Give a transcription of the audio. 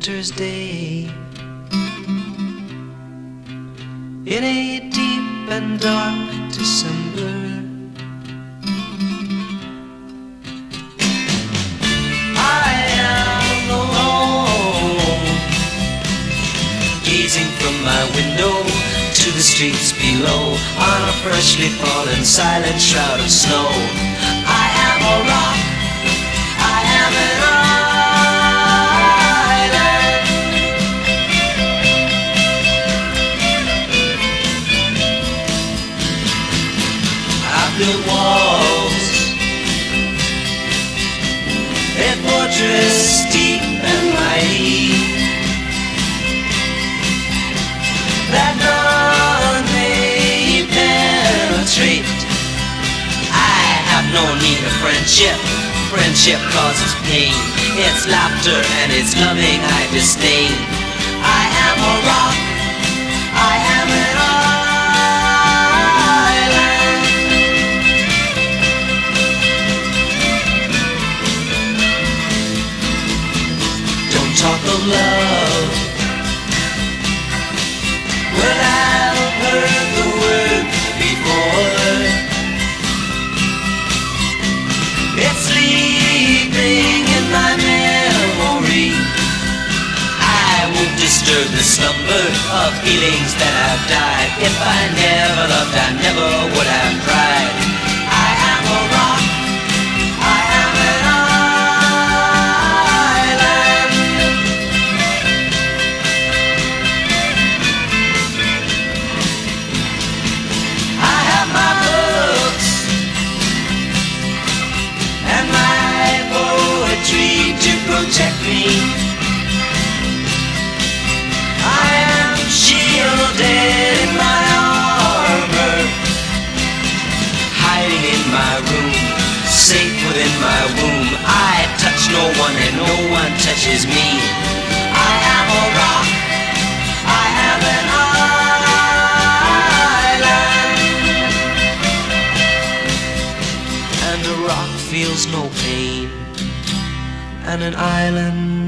winter's day. In a deep and dark December. I am alone, gazing from my window to the streets below on a freshly fallen silent shroud of snow. Built walls, a fortress deep and mighty. that none may penetrate. I have no need of friendship. Friendship causes pain. It's laughter and it's loving I disdain. I am a rock. Love. Well, I've heard the before. It's sleeping in my memory. I won't disturb the slumber of feelings that have died. If I never loved, protect me. I am shielded in my armor, hiding in my room, safe within my womb. I touch no one and no one touches me. I am a rock. I am an island. And a rock feels no pain. And an island